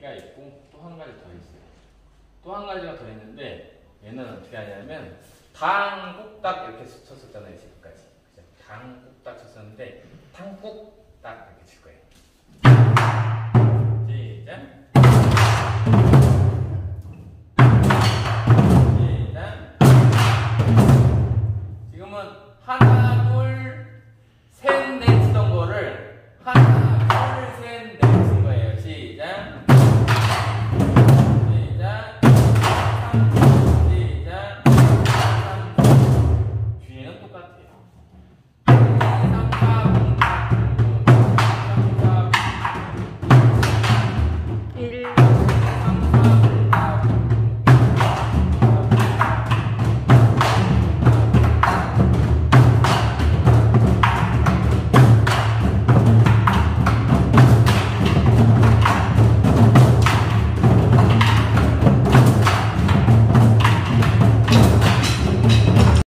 얘가 있고 또 한 가지 더 있어요. 또 한 가지가 더 있는데 얘는 어떻게 하냐면 당 꾹딱 이렇게 쳤었잖아요 지금까지. 그죠? 당 꾹딱 쳤었는데 당 꾹딱 이렇게 칠 거예요. 시작. 하나, 둘, 셋, 넷 치던 거를 하나,